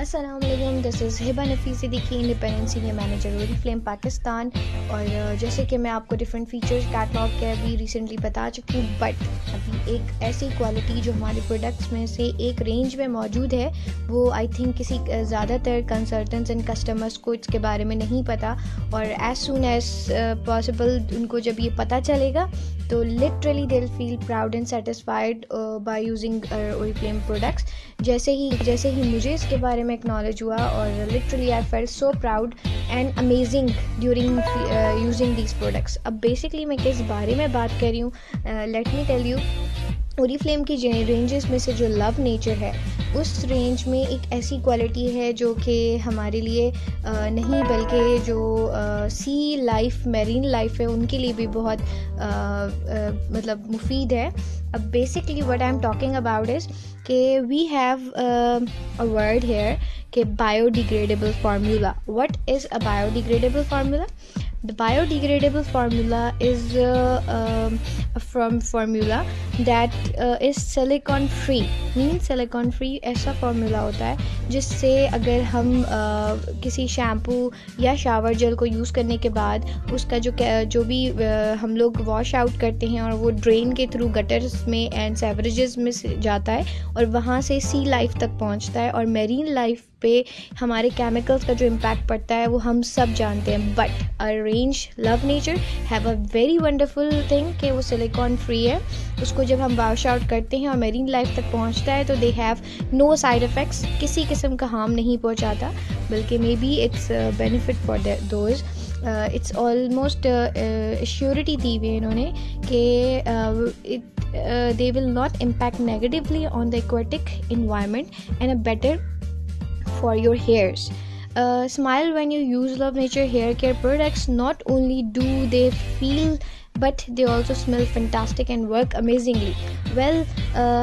Aslam this is Hiba Nafi Siddiqui independent senior manager Oriflame Pakistan और जैसे कि मैं आपको डिफरेंट फीचर्स कैटलॉग के अभी रिसेंटली बता चुकी हूँ बट अभी एक ऐसी क्वालिटी जो हमारे प्रोडक्ट्स में से एक रेंज में मौजूद है, वो आई थिंक किसी ज़्यादातर कंसल्टेंट्स एंड कस्टमर्स को इसके बारे में नहीं पता। और एज सुन एज पॉसिबल उनको जब ये पता चलेगा तो लिटरली दिल feel proud and satisfied by using Oriflame products जैसे ही जैसे ही मुझे इसके बारे में एक्नॉलेज हुआ और literally I fell so proud and amazing during using these products अब बेसिकली मैं किस बारे में बात कर रही हूँ? Let me tell you Oriflame की रेंजेस में से जो लव नेचर है उस रेंज में एक ऐसी क्वालिटी है जो कि हमारे लिए आ, नहीं बल्कि जो सी लाइफ मेरीन लाइफ है उनके लिए भी बहुत आ, आ, मतलब मुफीद है। अब basically what I am talking about is okay we have uh, a word here okay biodegradable formula. What is a biodegradable formula? The biodegradable formula is uh, um, from formula that uh, is silicon free. Mean silicon free ऐसा formula होता है जिससे अगर हम uh, किसी shampoo या shower gel को use करने के बाद उसका जो जो भी uh, हम लोग वॉश आउट करते हैं और वो ड्रेन के थ्रू गटर्स में एंड सेवरेजेस में जाता है और वहाँ से सी लाइफ तक पहुँचता है और मेरीन लाइफ पे हमारे केमिकल्स का जो इम्पैक्ट पड़ता है, वो हम सब जानते हैं. But arrange love nature have a very wonderful thing कि वो सिलिकॉन फ्री है. उसको जब हम वॉश आउट करते हैं और मेरीन लाइफ तक पहुँचता है तो they have no side effects किसी किस्म का हार्म नहीं पहुंचाता, बल्कि may be it's benefit for those it's almost surety दी हुई इन्होंने कि they will not impact negatively on the aquatic environment and a better for your hairs. Uh, smile when you use Love Nature hair care products. Not only do they feel but they also smell fantastic and work amazingly well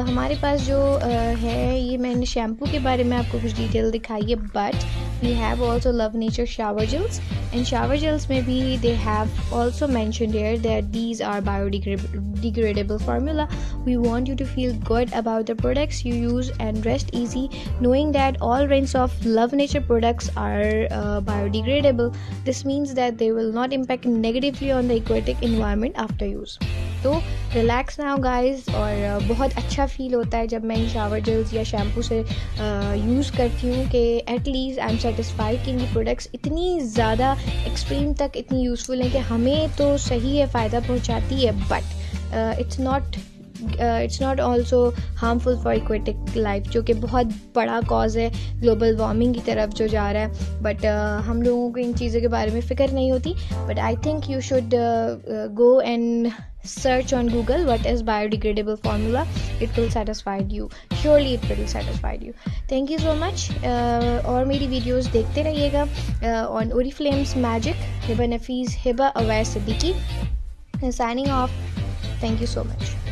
हमारे पास जो uh, है ये मैंने shampoo के बारे में आपको कुछ डिटेल दिखाई है but we have also love nature shower gels. And shower gels maybe they have also mentioned here that these are biodegradable formula. We want you to feel good about the products you use and rest easy knowing that all range of love nature products are uh, biodegradable. This means that they will not impact negatively on the aquatic environment after use. तो relax ना हो guys और बहुत अच्छा feel होता है जब मैं इन शावर जेल्स या शैम्पू से यूज़ करती हूँ कि एटलीस्ट आई एम सेटिस्फाइड कि इनकी प्रोडक्ट्स इतनी ज़्यादा एक्सट्रीम तक इतनी यूज़फुल हैं कि हमें तो सही है फ़ायदा पहुँचाती है but it's not it's not also harmful for aquatic life जो कि बहुत बड़ा कॉज है ग्लोबल वार्मिंग की तरफ़ जो जा रहा है बट uh, हम लोगों को इन चीज़ों के बारे में फ़िक्र नहीं होती but I think you should go and search on google what is biodegradable formula it will satisfy you surely it will satisfy you thank you so much uh, और मेरी वीडियोस देखते रहिएगा ऑन ओरी flames magic Hiba Nafees Hiba Awais Siddiqui signing off thank you so much